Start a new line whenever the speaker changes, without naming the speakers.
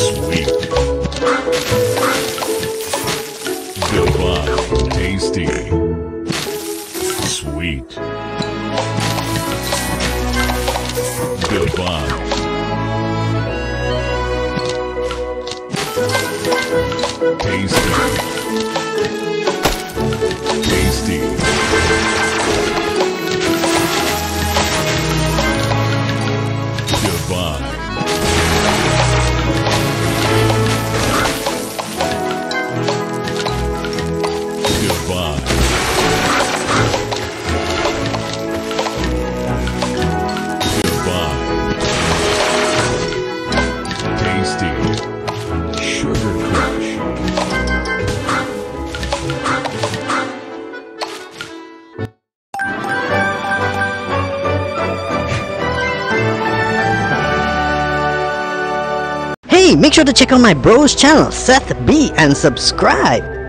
sweet. Divine, tasty, sweet. Divine. Tasty. Divine. Tasty. Sugar.
Hey, make sure to check out my bro's channel, Seth B, and subscribe.